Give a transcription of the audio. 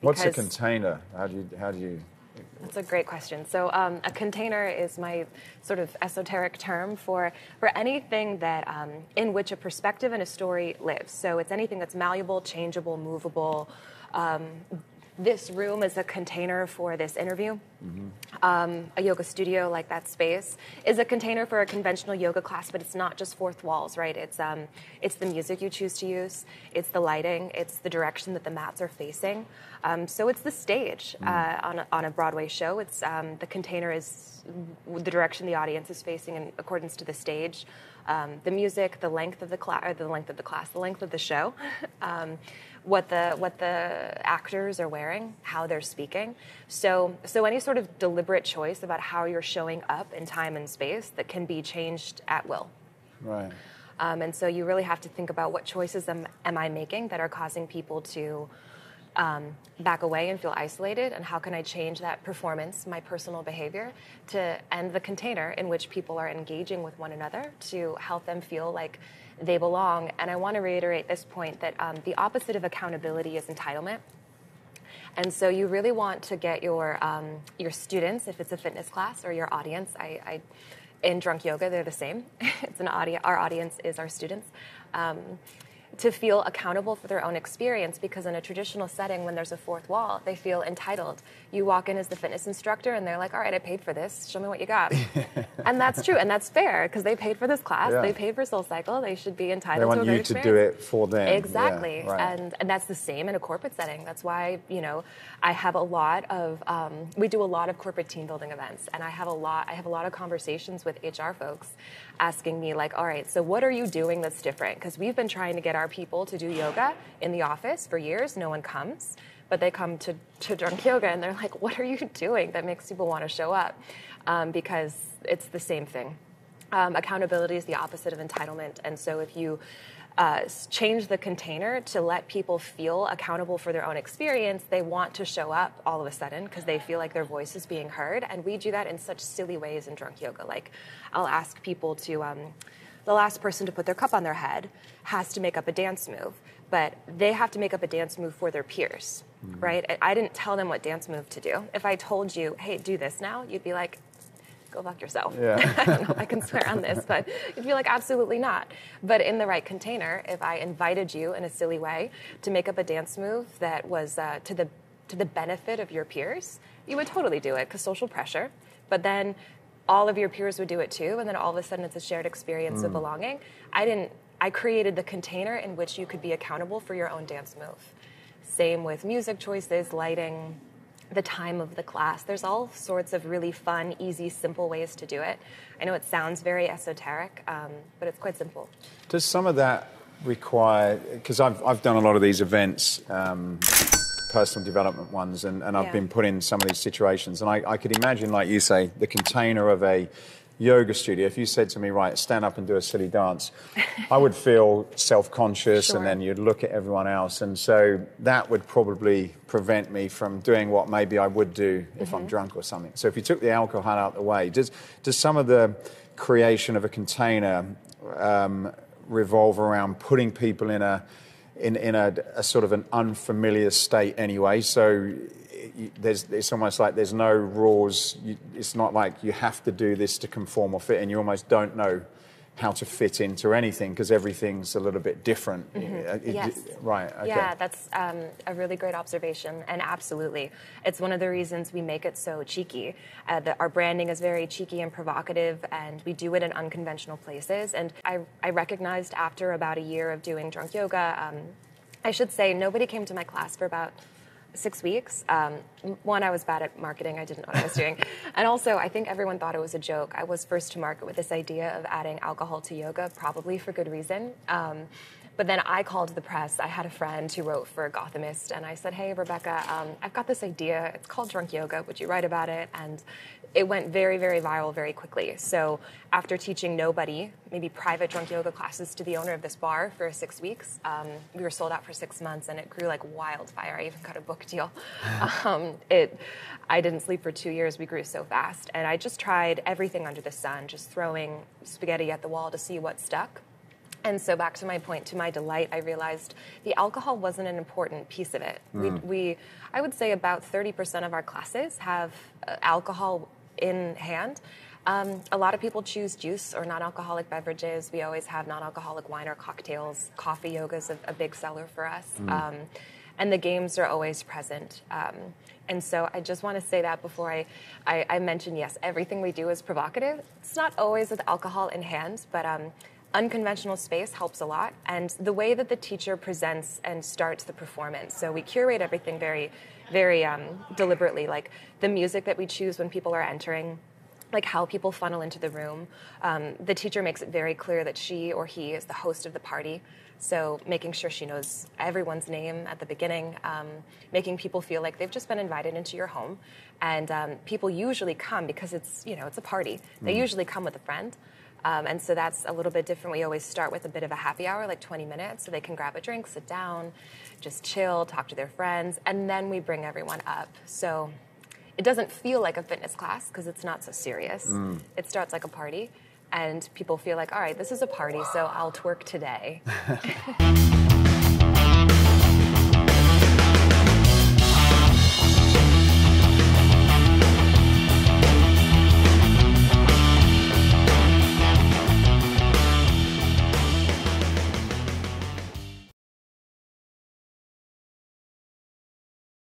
What's a container? How do you how do you? That's a great question. So, um, a container is my sort of esoteric term for for anything that um, in which a perspective and a story lives. So, it's anything that's malleable, changeable, movable. Um, this room is a container for this interview. Um, a yoga studio like that space is a container for a conventional yoga class, but it's not just fourth walls, right? It's um, it's the music you choose to use, it's the lighting, it's the direction that the mats are facing. Um, so it's the stage uh, on a, on a Broadway show. It's um, the container is the direction the audience is facing in accordance to the stage. Um, the music, the length of the class, or the length of the class, the length of the show, um, what the what the actors are wearing, how they're speaking. So so any sort of deliberate choice about how you're showing up in time and space that can be changed at will. Right. Um, and so you really have to think about what choices am, am I making that are causing people to um, back away and feel isolated, and how can I change that performance, my personal behavior, to end the container in which people are engaging with one another to help them feel like they belong. And I want to reiterate this point that um, the opposite of accountability is entitlement. And so you really want to get your um, your students, if it's a fitness class, or your audience. I, I in drunk yoga, they're the same. it's an audience. Our audience is our students. Um, to feel accountable for their own experience because in a traditional setting when there's a fourth wall they feel entitled you walk in as the fitness instructor and they're like all right i paid for this show me what you got and that's true and that's fair because they paid for this class Yeah. they paid for SoulCycle they should be entitled to want a you great to do it for them. Yeah, Exactly, right. and and that's the same in a corporate setting. That's why you know I have a lot of um, we do a lot of corporate team building events, and I have a lot I have a lot of conversations with HR folks asking me like, all right, so what are you doing that's different? Because we've been trying to get our people to do yoga in the office for years. No one comes. But they come to, to drunk yoga and they're like, what are you doing that makes people want to show up? Um, because it's the same thing. Um, accountability is the opposite of entitlement. And so if you uh, change the container to let people feel accountable for their own experience, they want to show up all of a sudden because they feel like their voice is being heard. And we do that in such silly ways in drunk yoga. Like, I'll ask people to, um, the last person to put their cup on their head has to make up a dance move, but they have to make up a dance move for their peers, right? I- I didn't tell them what dance move to do. If I told you, hey, do this now, you'd be like, go fuck yourself. Yeah. I don't know if I can swear on this, but you'd be like, absolutely not. But in the right container, if I invited you in a silly way to make up a dance move that was uh, to the to the benefit of your peers, you would totally do it because social pressure. But then all of your peers would do it too, and then all of a sudden it's a shared experience of belonging. I didn't. I created the container in which you could be accountable for your own dance move. Same with music choices, lighting, the time of the class. There's all sorts of really fun, easy, simple ways to do it. I know it sounds very esoteric, um, but it's quite simple. Does some of that require? Because I've I've done a lot of these events, um, personal development ones, and, and I've been put in some of these situations, and I, I could imagine, like you say, the container of a yoga studio. If you said to me, right, stand up and do a silly dance, I would feel self-conscious, Sure. and then you'd look at everyone else, and so that would probably prevent me from doing what maybe I would do if Mm-hmm. I'm drunk or something. So if you took the alcohol out of the way, does does some of the creation of a container um, revolve around putting people in a in, in a, a sort of an unfamiliar state anyway. So there's it's almost like there's no rules. You, it's not like you have to do this to conform or fit, and you almost don't know how to fit into anything because everything's a little bit different. It- Yes. Right. Okay. Yeah, that's um, a really great observation, and absolutely, it's one of the reasons we make it so cheeky. Uh, the, our branding is very cheeky and provocative, and we do it in unconventional places. And I, I recognized after about a year of doing drunk yoga, um, I should say nobody came to my class for about six weeks. Um, one, I was bad at marketing. I didn't know what I was doing. and also, I think everyone thought it was a joke. I was first to market with this idea of adding alcohol to yoga, probably for good reason. Um, but then I called the press. I had a friend who wrote for Gothamist, and I said, Hey, Rebecca, um, I've got this idea. It's called Drunk Yoga. Would you write about it? And it went very, very viral very quickly. So after teaching nobody, maybe private drunk yoga classes to the owner of this bar for six weeks, um, we were sold out for six months, and it grew like wildfire. I even got a book deal. um, it, I didn't sleep for two years. We grew so fast, and I just tried everything under the sun, just throwing spaghetti at the wall to see what stuck. And so, back to my point, to my delight, I realized the alcohol wasn't an important piece of it. We, we, I would say about 30% of our classes have uh, alcohol in hand. Um, a lot of people choose juice or non alcoholic beverages. We always have non alcoholic wine or cocktails. Coffee yoga is a, a big seller for us. Um, and the games are always present. Um, and so I just want to say that before I, I, I mention yes, everything we do is provocative. It's not always with alcohol in hand, but um, unconventional space helps a lot. And the way that the teacher presents and starts the performance. So we curate everything very, very um, deliberately, like the music that we choose when people are entering like how people funnel into the room. Um, the teacher makes it very clear that she or he is the host of the party. So making sure she knows everyone's name at the beginning, um, making people feel like they've just been invited into your home, and um, people usually come because it's you know it's a party. They usually come with a friend. Um, and so that's a little bit different. We always start with a bit of a happy hour, like 20 minutes, so they can grab a drink, sit down, just chill, talk to their friends, and then we bring everyone up. So it doesn't feel like a fitness class because it's not so serious. It starts like a party, and people feel like, all right, this is a party, so I'll twerk today.